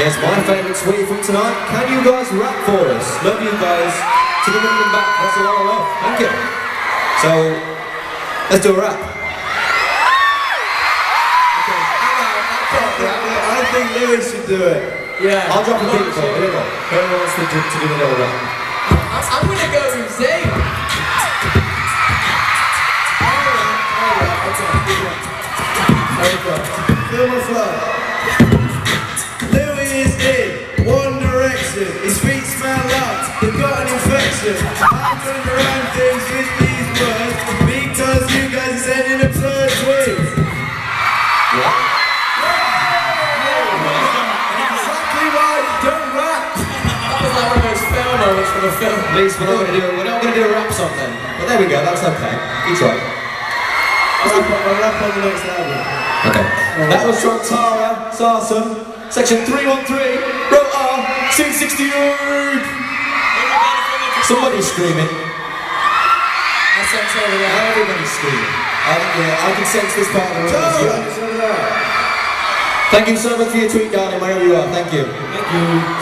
Here's my favourite tweet from tonight. Can you guys rap for us? Love you guys. To the moon and back. That's a lot of love. Thank you. So, let's do a rap. Okay, I think Louis should do it. Yeah. I'll drop a beat for you. Here we go. Who wants to do, to do a little rap? I'm, I'm gonna go with Zayn. Feel my flow. around lots, they got an infection. I'm turning around things with these words because you guys are sending absurd ways. What? Exactly why don't rap. That was like one of those fail moments for the film. At least we're not going to do it. We're not going to do a rap song then. But there we go. That's okay. You try. I'll rap on, rap on the next album. Okay. That was from Tara It's awesome. section 313. Roll 1968! Somebody's screaming. I sense over there. Everybody's screaming. I, yeah, uh, I can sense this part of the room. Thank you so much for your tweet, darling, wherever you are. Thank you. Thank you.